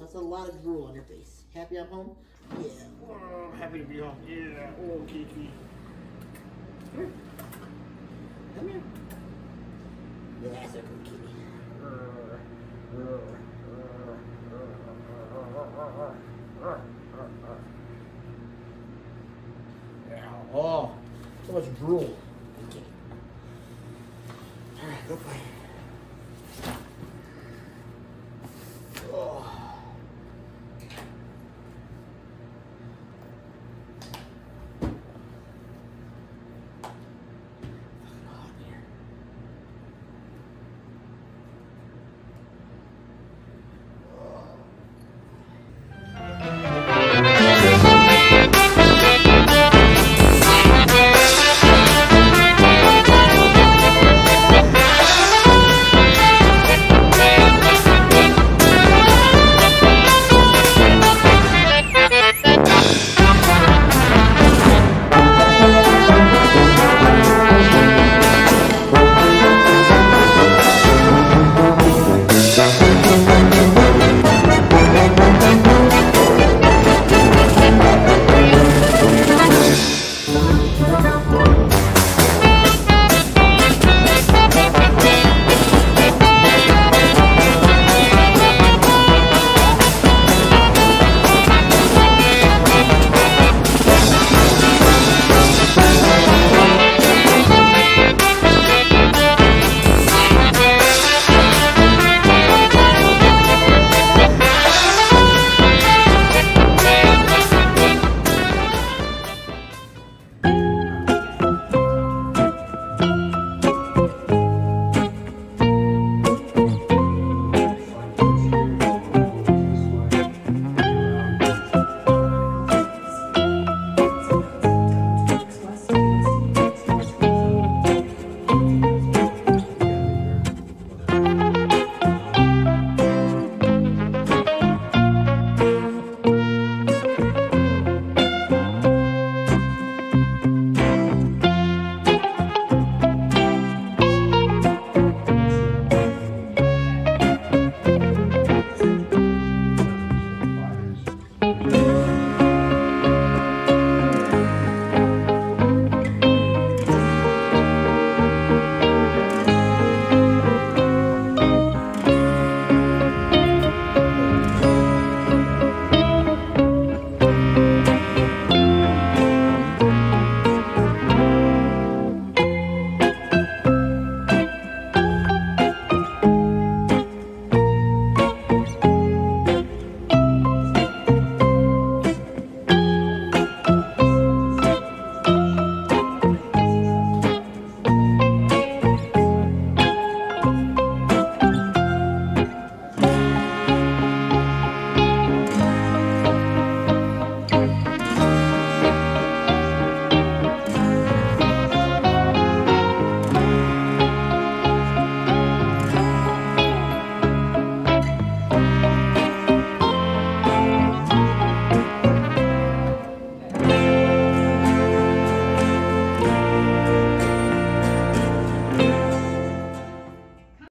That's a lot of drool on your face. Happy I'm home? Yeah. Oh, happy to be home. Yeah. Oh, Kiki. Come here. Come here. That's a good kitty. Oh, so much drool. Okay. All right, go play.